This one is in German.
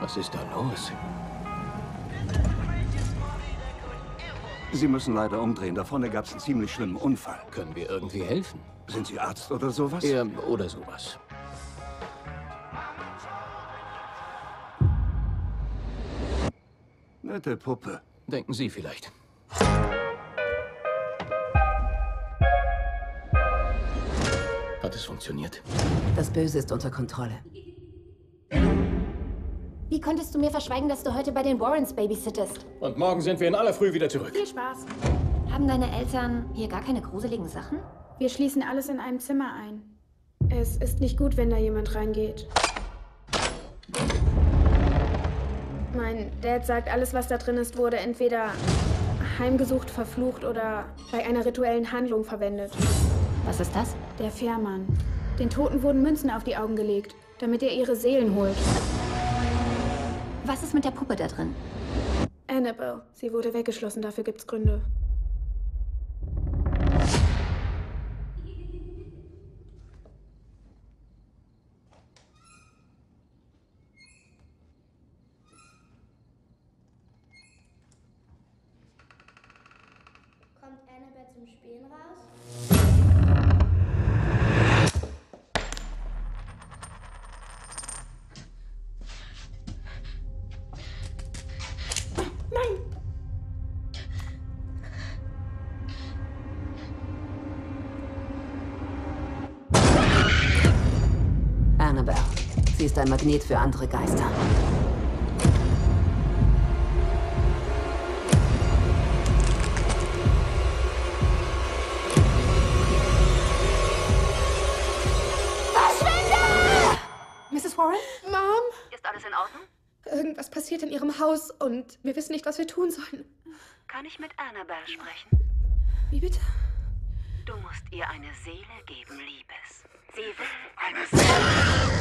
Was ist da los? Sie müssen leider umdrehen. Da vorne gab es einen ziemlich schlimmen Unfall. Können wir irgendwie helfen? Sind Sie Arzt oder sowas? Ja, oder sowas. Nette Puppe. Denken Sie vielleicht. Hat es funktioniert? Das Böse ist unter Kontrolle. Wie konntest du mir verschweigen, dass du heute bei den Warrens babysittest? Und morgen sind wir in aller Früh wieder zurück. Viel Spaß. Haben deine Eltern hier gar keine gruseligen Sachen? Wir schließen alles in einem Zimmer ein. Es ist nicht gut, wenn da jemand reingeht. Mein Dad sagt, alles, was da drin ist, wurde entweder heimgesucht, verflucht oder bei einer rituellen Handlung verwendet. Was ist das? Der Fährmann. Den Toten wurden Münzen auf die Augen gelegt, damit er ihre Seelen holt. Was ist mit der Puppe da drin? Annabelle. Sie wurde weggeschlossen, dafür gibt's Gründe. Kommt Annabelle zum Spielen raus? Annabelle. Sie ist ein Magnet für andere Geister. Mrs. Warren? Mom? Ist alles in Ordnung? Irgendwas passiert in ihrem Haus und wir wissen nicht, was wir tun sollen. Kann ich mit Annabelle sprechen? Wie bitte? Du musst ihr eine Seele geben, Liebes. Sie will Eine